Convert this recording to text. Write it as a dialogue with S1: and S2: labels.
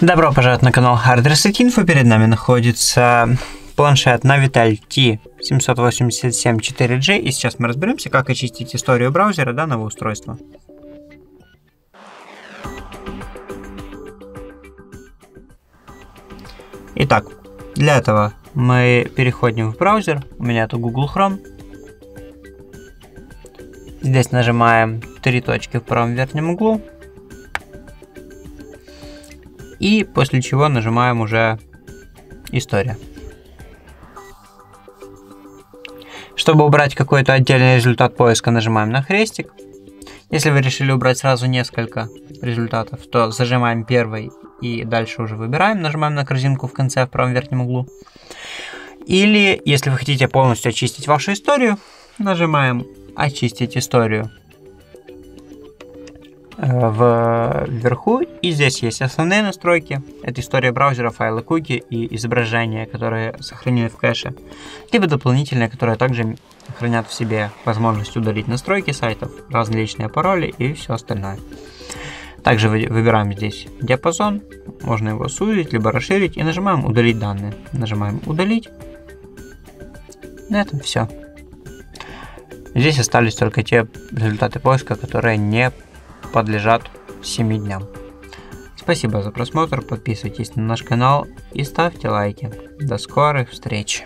S1: Добро пожаловать на канал Hard Reset Info. Перед нами находится планшет Navitel T787 4G. И сейчас мы разберемся, как очистить историю браузера данного устройства. Итак, для этого мы переходим в браузер. У меня это Google Chrome. Здесь нажимаем три точки в правом верхнем углу и после чего нажимаем уже история. Чтобы убрать какой-то отдельный результат поиска, нажимаем на хрестик. Если вы решили убрать сразу несколько результатов, то зажимаем первый и дальше уже выбираем, нажимаем на корзинку в конце в правом верхнем углу. Или, если вы хотите полностью очистить вашу историю, нажимаем «Очистить историю» вверху. И здесь есть основные настройки. Это история браузера, файлы куки и изображения, которые сохранены в кэше. Либо дополнительные, которые также хранят в себе возможность удалить настройки сайтов, различные пароли и все остальное. Также выбираем здесь диапазон, можно его сузить, либо расширить и нажимаем удалить данные. Нажимаем удалить. На этом все. Здесь остались только те результаты поиска, которые не подлежат 7 дням. Спасибо за просмотр, подписывайтесь на наш канал и ставьте лайки. До скорых встреч!